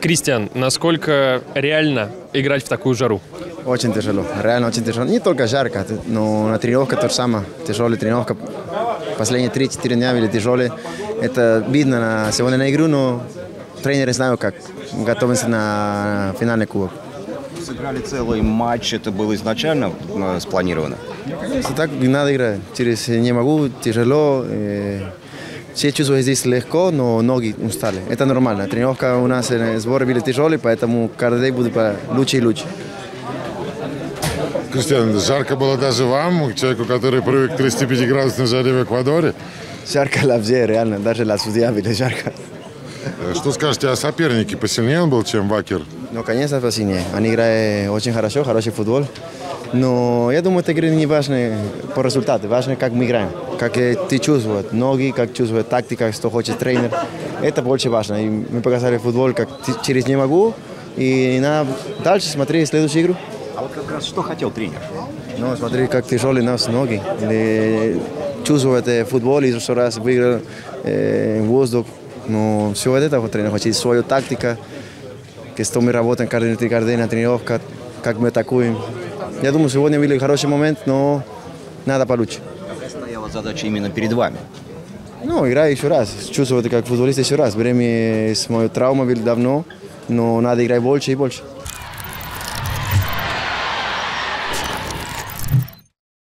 Кристиан, насколько реально играть в такую жару? Очень тяжело, реально очень тяжело. Не только жарко, но на тренировка то же самое. Тяжелая тренировка. Последние 3-4 дня были тяжелые. Это видно на, сегодня на игру, но тренеры знают, как готовимся на финальный кубок. Сыграли целый матч, это было изначально э, спланировано? Конечно, так надо играть. Через не могу, тяжело. Э, все чувствуют здесь легко, но ноги устали. Это нормально. Тренировка у нас сборы были тяжелые, поэтому каждый день будет лучше и лучше. Кристиан, жарко было даже вам, человеку, который привык к 35 градусной жаре в Эквадоре. Жарко для всех, реально. Даже для судья было жарко. Что скажете о сопернике? Посильнее он был, чем Вакер? Ну, конечно, посильнее. Они играют очень хорошо, хороший футбол. Но я думаю, это игры не важны по результату, важно, как мы играем. Как ты чувствуешь ноги, как чувствует тактика, что хочет тренер. Это больше важно. И мы показали футбол, как через не могу. И надо дальше смотреть следующую игру. А вот как раз что хотел тренер? Ну, смотри, как тяжелые нас ноги. Или чувствует э, футбол и еще раз выиграл э, воздух. Но все это тренер хочет. Свою тактика, que что мы работаем каждый день на тренировках, как мы атакуем. Я думаю, сегодня были хороший момент, но надо получше. Какая стояла задача именно перед вами? Ну, играю еще раз. Чувствую это как футболист еще раз. Время с моей травмой был давно, но надо играть больше и больше.